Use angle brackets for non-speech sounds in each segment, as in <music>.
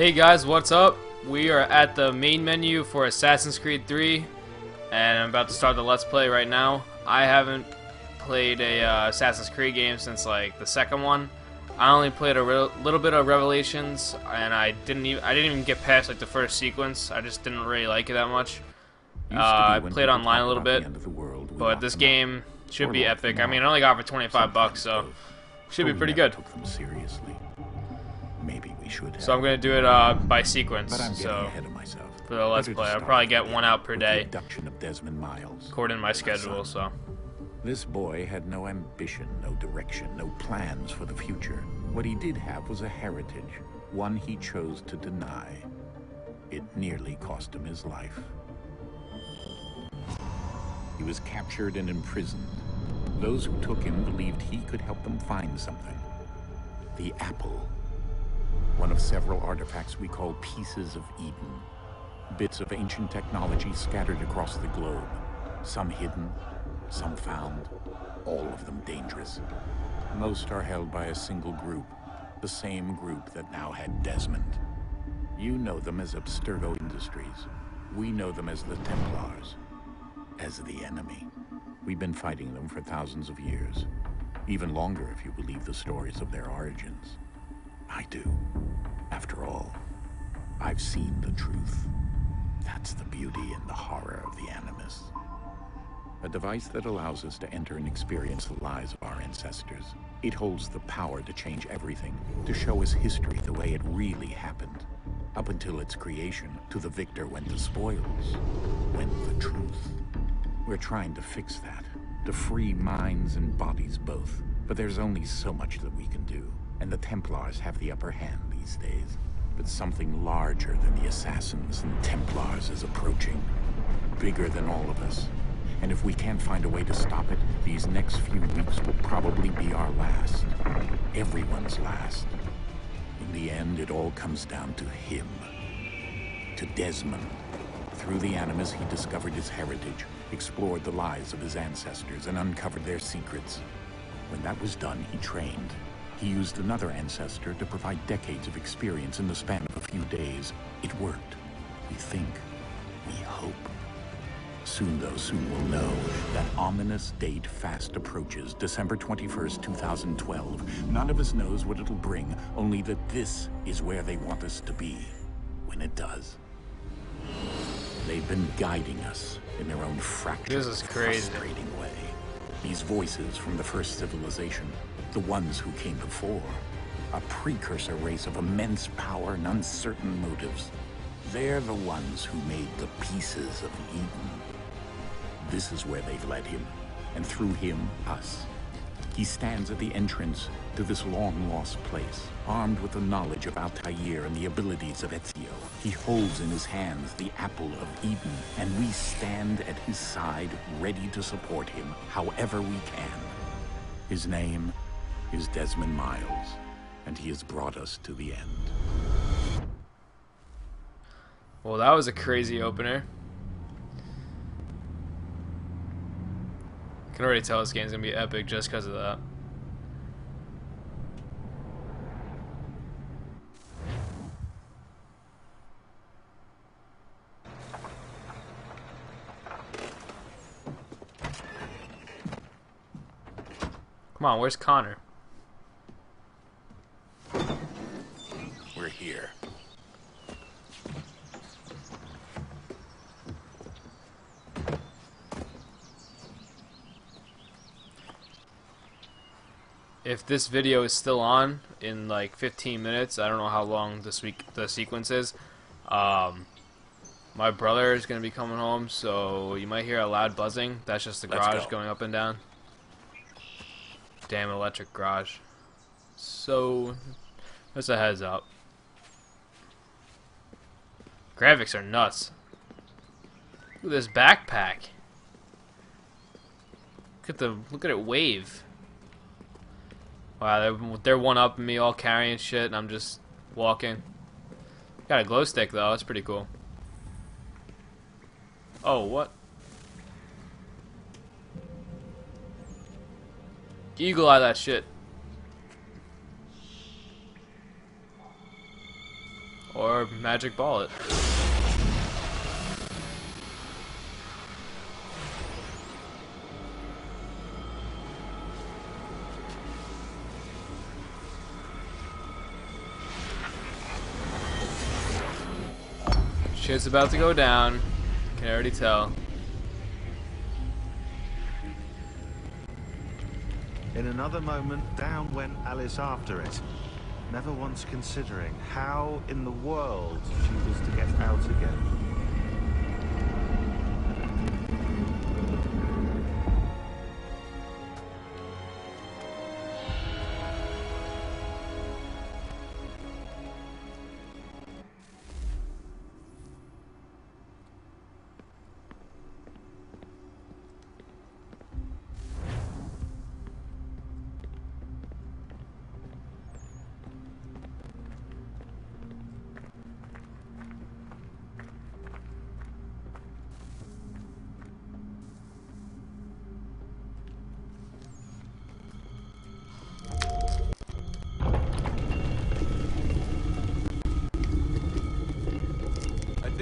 Hey guys, what's up? We are at the main menu for Assassin's Creed 3, and I'm about to start the Let's Play right now. I haven't played a uh, Assassin's Creed game since like the second one. I only played a little bit of Revelations, and I didn't even I didn't even get past like the first sequence. I just didn't really like it that much. Uh, I played online a little bit, but this game should be epic. I mean, I only got it for 25 bucks, so should be pretty good. seriously. Maybe should. So I'm gonna do it uh, by sequence. But I'm getting so ahead of myself. for the Let's Play, I'll probably get one out per day, of Desmond Miles. according to my schedule. So This boy had no ambition, no direction, no plans for the future. What he did have was a heritage, one he chose to deny. It nearly cost him his life. He was captured and imprisoned. Those who took him believed he could help them find something. The apple. One of several artifacts we call pieces of Eden. Bits of ancient technology scattered across the globe. Some hidden, some found, all of them dangerous. Most are held by a single group, the same group that now had Desmond. You know them as Abstergo Industries. We know them as the Templars, as the enemy. We've been fighting them for thousands of years. Even longer if you believe the stories of their origins. I do. After all, I've seen the truth. That's the beauty and the horror of the Animus. A device that allows us to enter and experience the lives of our ancestors. It holds the power to change everything, to show us history the way it really happened. Up until its creation, to the victor went the spoils, went the truth. We're trying to fix that, to free minds and bodies both. But there's only so much that we can do, and the Templars have the upper hand these days. But something larger than the Assassins and Templars is approaching. Bigger than all of us. And if we can't find a way to stop it, these next few weeks will probably be our last. Everyone's last. In the end, it all comes down to him. To Desmond. Through the Animus, he discovered his heritage, explored the lives of his ancestors, and uncovered their secrets. When that was done, he trained. He used another ancestor to provide decades of experience in the span of a few days. It worked. We think. We hope. Soon, though, soon we'll know. That ominous date fast approaches, December 21st, 2012. None of us knows what it'll bring, only that this is where they want us to be. When it does. They've been guiding us in their own fractured, This is crazy. frustrating way. These voices from the first civilization, the ones who came before, a precursor race of immense power and uncertain motives. They're the ones who made the pieces of Eden. This is where they've led him, and through him, us. He stands at the entrance to this long-lost place, armed with the knowledge of Altair and the abilities of Ezio. He holds in his hands the apple of Eden, and we stand at his side, ready to support him however we can. His name is Desmond Miles, and he has brought us to the end. Well, that was a crazy opener. I Can already tell this game's gonna be epic just because of that. Come on, where's Connor? We're here. if this video is still on in like 15 minutes, I don't know how long this week the sequence is. Um, my brother is gonna be coming home, so you might hear a loud buzzing. That's just the Let's garage go. going up and down. Damn electric garage. So, just a heads up. Graphics are nuts. Look at this backpack. Look at the look at it wave. Wow, they're, they're one up me, all carrying shit, and I'm just walking. Got a glow stick though. That's pretty cool. Oh, what? Eagle eye that shit. Or magic ball it. Shit's about to go down. Can already tell. In another moment, down went Alice after it, never once considering how in the world she was to get out again.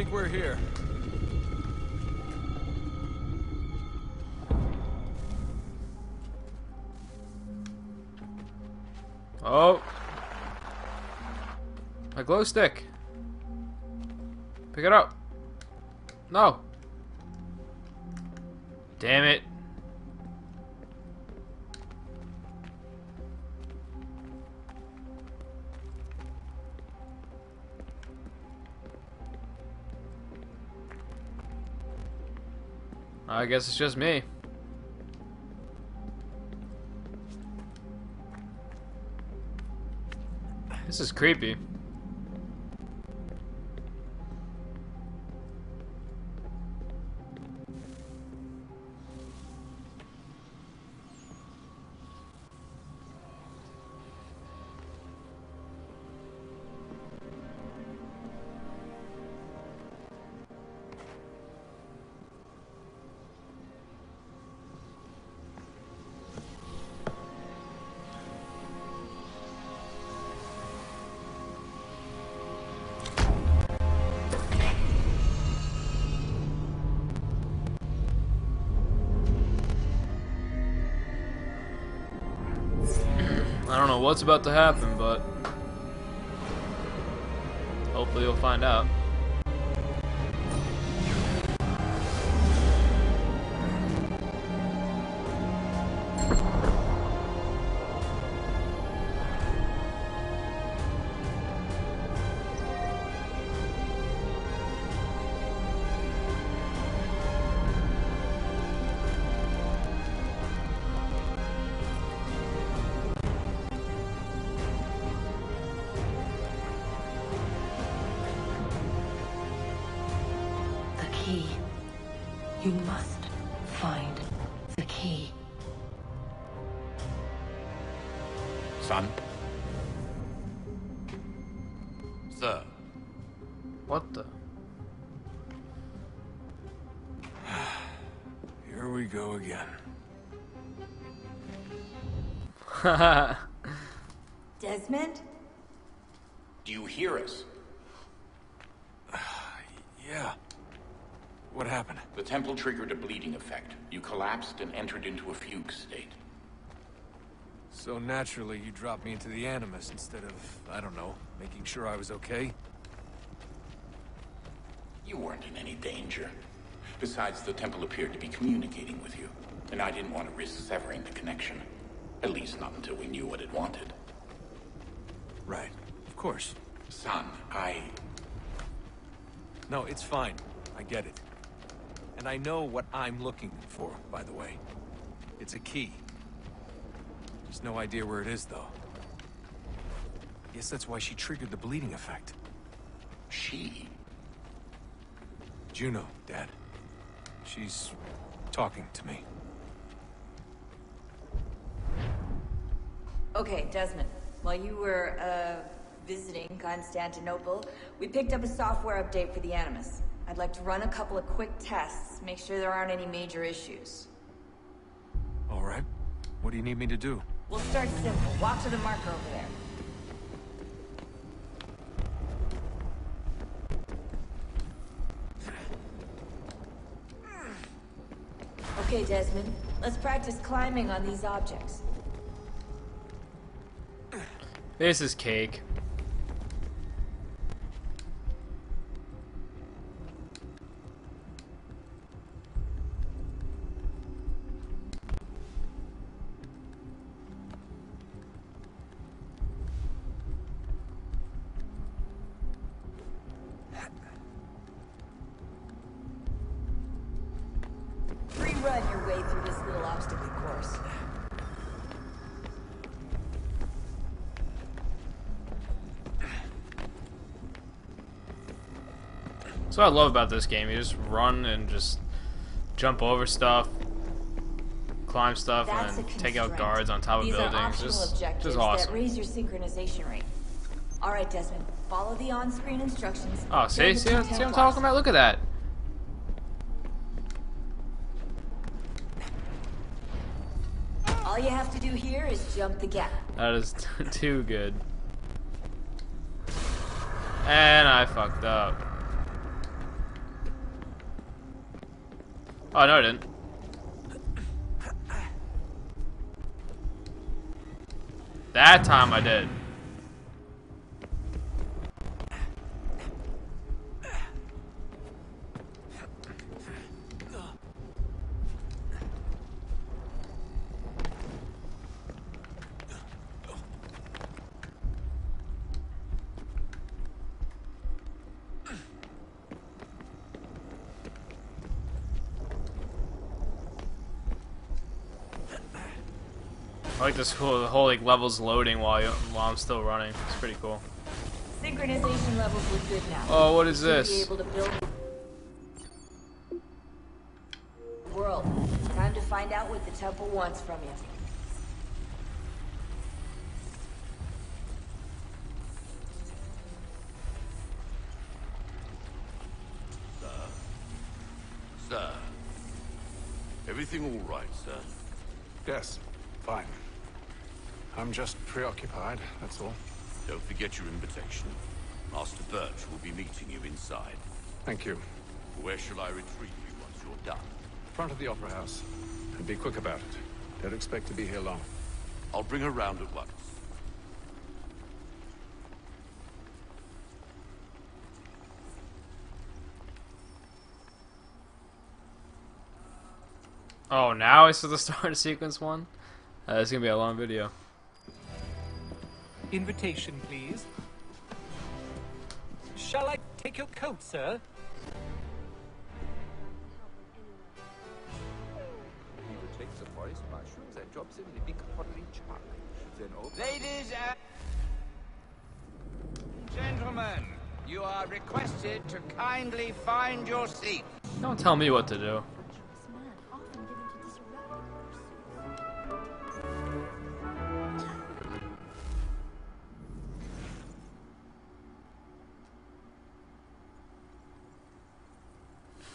Think we're here. Oh. My glow stick. Pick it up. No. Damn it. I guess it's just me. This is creepy. I don't know what's about to happen, but hopefully you'll find out. Son, Sir. What the? <sighs> Here we go again. <laughs> Desmond? do you hear us? <sighs> Yeah. What happened? The temple triggered a bleeding effect. You collapsed and entered into a fugue state. So naturally, you dropped me into the Animus instead of, I don't know, making sure I was okay? You weren't in any danger. Besides, the temple appeared to be communicating with you, and I didn't want to risk severing the connection. At least not until we knew what it wanted. Right. Of course. Son, I... No, it's fine. I get it. And I know what I'm looking for, by the way. It's a key. Just no idea where it is, though. Guess that's why she triggered the bleeding effect. She? Juno, Dad. She's talking to me. Okay, Desmond. While you were, uh, visiting Constantinople, we picked up a software update for the Animus. I'd like to run a couple of quick tests, make sure there aren't any major issues. All right. What do you need me to do? We'll start simple. Walk to the marker over there. Okay, Desmond. Let's practice climbing on these objects. This is cake. That's what I love about this game. You just run and just jump over stuff, climb stuff, That's and take out guards on top of These buildings. are optional Just, just awesome. that raise your synchronization rate. All right, Desmond. Follow the on-screen instructions. Oh, see, see, see what I'm talking about? Look at that. All you have to do here is jump the gap. That is <laughs> too good. And I fucked up. Oh, no, I didn't. That time I did. I like this whole, the whole like levels loading while you, while I'm still running. It's pretty cool. Synchronization levels look good now. Oh, what is this? Be able to build world. Time to find out what the temple wants from you. Sir, Sir. Everything all right, sir? Yes, fine. I'm just preoccupied, that's all. Don't forget your invitation. Master Birch will be meeting you inside. Thank you. Where shall I retrieve you once you're done? Front of the Opera House. And be quick about it. Don't expect to be here long. I'll bring her round at once. Oh, now I see the <laughs> start of sequence one? Uh, it's gonna be a long video. Invitation, please. Shall I take your coat, sir? Ladies and gentlemen, you are requested to kindly find your seat. Don't tell me what to do.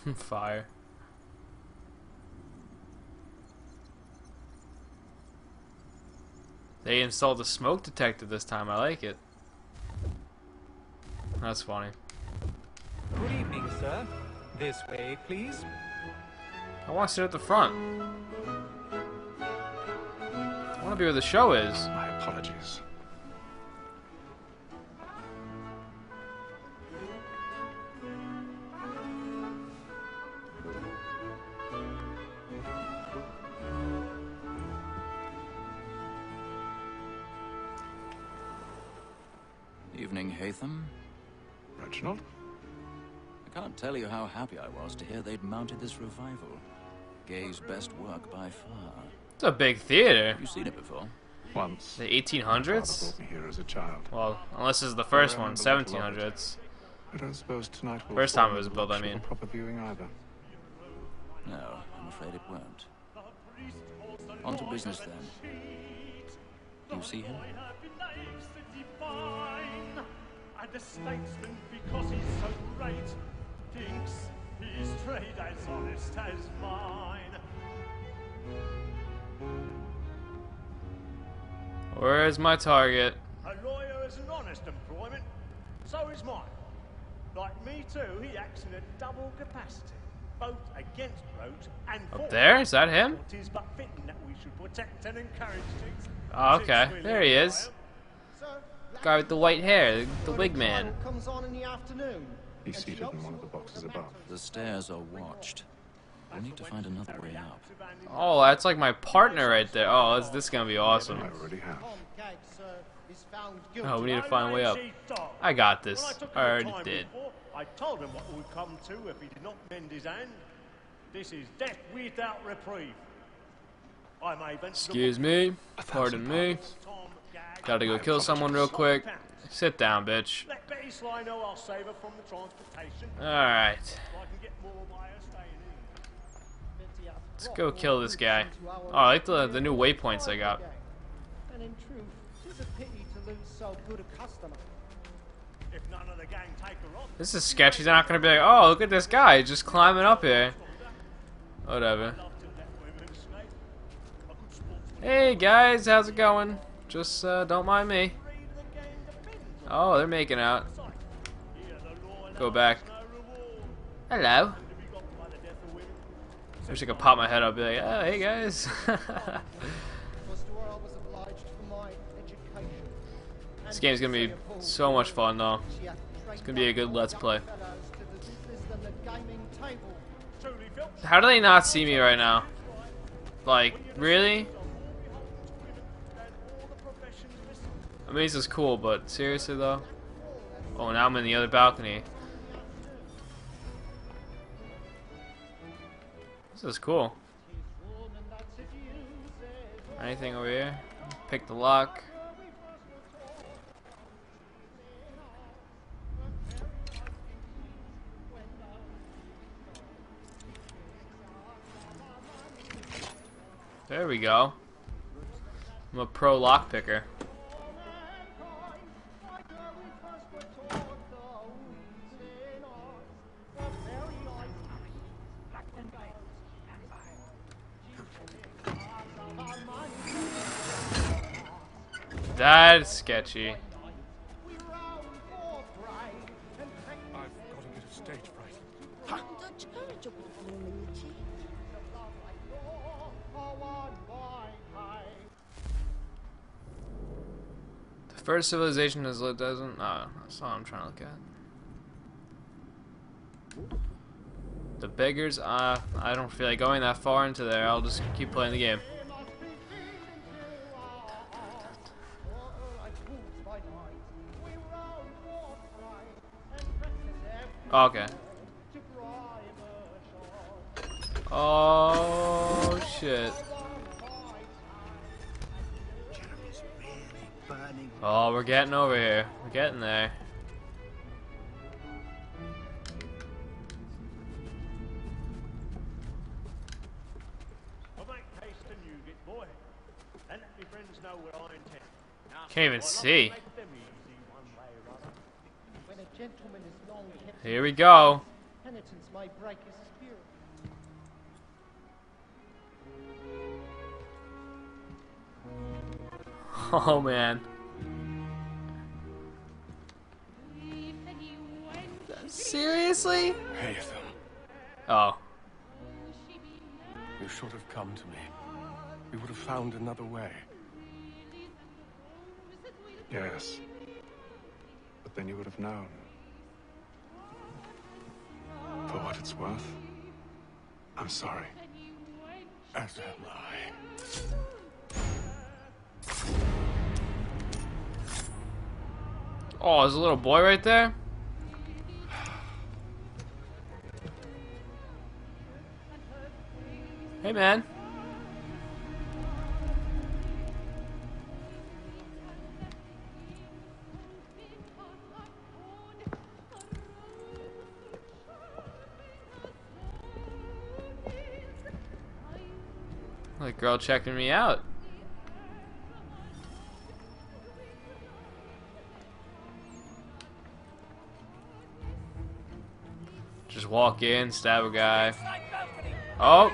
<laughs> Fire. They installed a smoke detector this time. I like it. That's funny. Good evening, sir. This way, please. I want to sit at the front. I want to be where the show is. My apologies. Evening, Reginald? I can't tell you how happy I was to hear they'd mounted this revival. Gay's best work by far. It's a big theater. Have you seen it before? Once. The 1800s? brought me here as a child. Well, unless this is the first I one, remember little of it. 1700s. I don't suppose tonight will First time it was built, I mean. proper viewing either. No, I'm afraid it won't. On to business then. Do you see him? And the statesman, because he's so great, thinks his trade as honest as mine. Where's my target? A lawyer is an honest employment, so is mine. Like me too, he acts in a double capacity. both against rogues and Up for there? Is that him? It is but fitting that we should protect and encourage these. Oh, ah, okay. There he live is. by 'em. Guy with the white hair, the, the wig man. comes on in the afternoon. He's seated in one of the boxes above. The stairs are watched. We'll need to find another way up. Oh, that's like my partner right there. Oh, this, this is gonna be awesome. I already have. Tom Gates is found guilty. Oh, we need to find a way up. I got this. I took I him already did. I told him what would come to if he did not mend his hand. This is death without reprieve. I may Excuse me. Pardon me. Gotta go kill someone real quick. Sit down, bitch. Let Betty Sly know I'll save her from the transportation. Alright. So I can get more by her staying in. Let's go kill this guy. Oh, I like the, the new waypoints I got. And in truth, it's a pity to lose so good a customer. If none of the gang take her off, This is sketchy. They're not gonna be like, oh, look at this guy just climbing up here. Whatever. Hey guys, how's it going? Just uh, don't mind me. Oh, they're making out. Go back. Hello. I wish I could pop my head up and be like, oh, hey guys. <laughs> This game's gonna be so much fun though. It's gonna be a good let's play. How do they not see me right now? Like, really? Mean, this is cool, but seriously though? Oh, now I'm in the other balcony. This is cool. Anything over here? Pick the lock. There we go. I'm a pro lock picker. That's sketchy. The first civilization is lived doesn't. Oh, that's all I'm trying to look at. The beggars. Uh, I don't feel like going that far into there. I'll just keep playing the game. Oh, okay. Oh shit. Oh, we're getting over here. We're getting there. Can't even see. Here we go. penitence may break his spirit. <laughs> Oh man. Seriously? Hey, Ethan. Oh. You should have come to me. We would have found another way. Yes. But then you would have known. What it's worth, I'm sorry. As am I. Oh, there's a little boy right there. <sighs> Hey man. Like girl checking me out. Just walk in, stab a guy. Oh!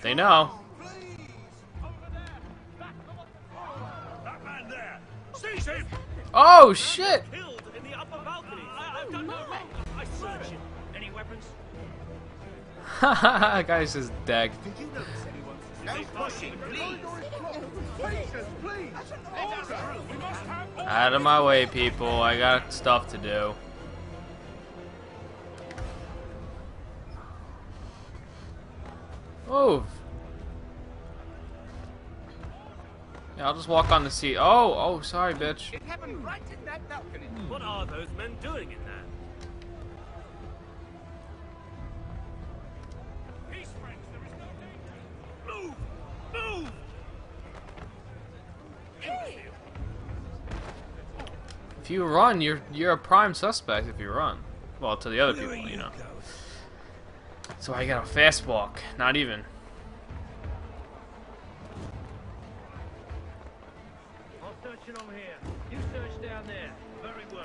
They know. Oh shit! <laughs> The weapons? Guy's just dead. Out of my way, people. I got stuff to do. Move. Yeah, I'll just walk on the seat. Oh, oh, sorry, bitch. It happened right in that balcony. What are those men doing in there? You run, you're you're a prime suspect if you run. Well, to the other people, you know. So I got a fast walk. Not even.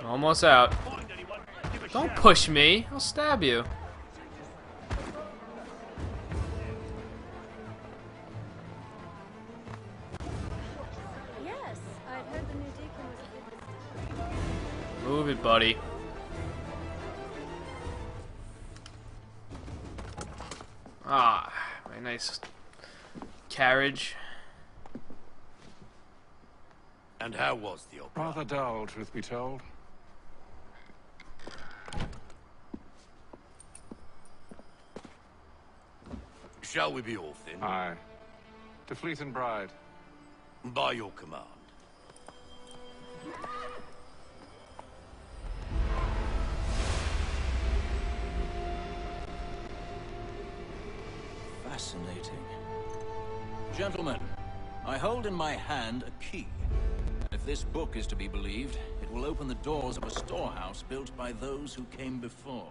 Almost out. Don't push me. I'll stab you. Move it, buddy. Ah, my nice carriage. And how was the opera? Rather dull, truth be told. Shall we be off then? Aye. To Fleet and Bride. By your command. Fascinating. Gentlemen, I hold in my hand a key. And if this book is to be believed, it will open the doors of a storehouse built by those who came before.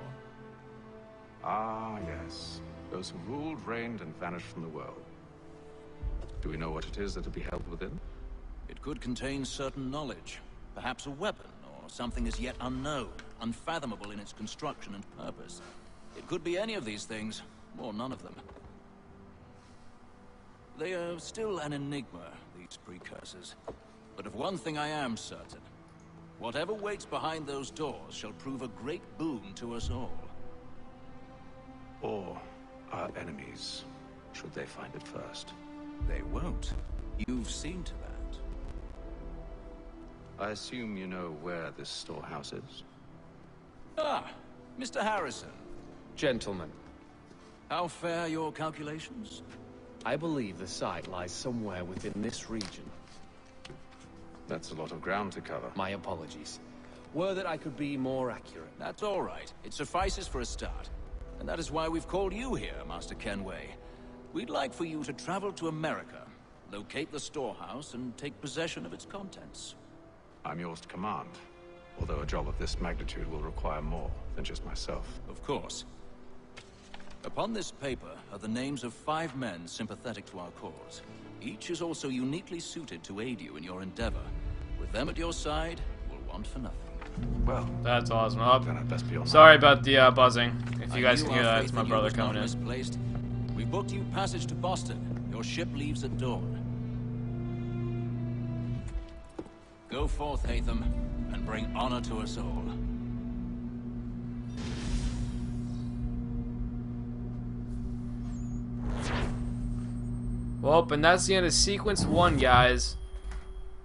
Ah, yes. Those who ruled, reigned, and vanished from the world. Do we know what it is that will be held within? It could contain certain knowledge, perhaps a weapon, or something as yet unknown, unfathomable in its construction and purpose. It could be any of these things, or none of them. They are still an enigma, these precursors. But of one thing I am certain. Whatever waits behind those doors shall prove a great boon to us all. Or our enemies, should they find it first? They won't. You've seen to that. I assume you know where this storehouse is? Ah, Mr. Harrison. Gentlemen, How fare your calculations? I believe the site lies somewhere within this region. That's a lot of ground to cover. My apologies. Were that I could be more accurate. That's all right. It suffices for a start. And that is why we've called you here, Master Kenway. We'd like for you to travel to America, locate the storehouse, and take possession of its contents. I'm yours to command. Although a job of this magnitude will require more than just myself. Of course. Upon this paper are the names of five men sympathetic to our cause. Each is also uniquely suited to aid you in your endeavor. With them at your side, we'll want for nothing. Well, That's awesome. Oh, then I'd best be on sorry about the uh, buzzing. If you I guys knew can hear that, it's my brother coming in. Misplaced. We booked you passage to Boston. Your ship leaves at dawn. Go forth, Haytham, and bring honor to us all. Well, and that's the end of sequence one, guys.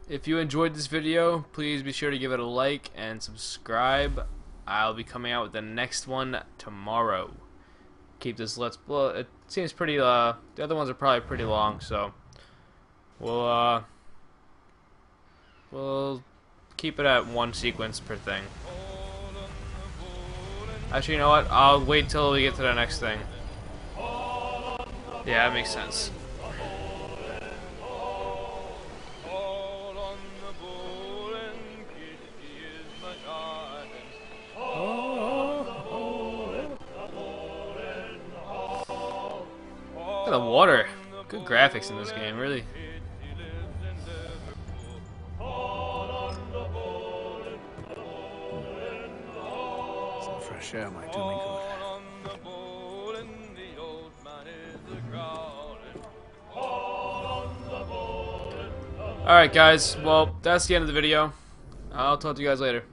If you enjoyed this video, please be sure to give it a like and subscribe. I'll be coming out with the next one tomorrow. Keep this let's well, it seems pretty uh the other ones are probably pretty long, so we'll uh we'll keep it at one sequence per thing. Actually, you know what? I'll wait till we get to the next thing. Yeah, that makes sense. Good graphics in this game, really. Some fresh air might do me good. Alright guys, well, that's the end of the video. I'll talk to you guys later.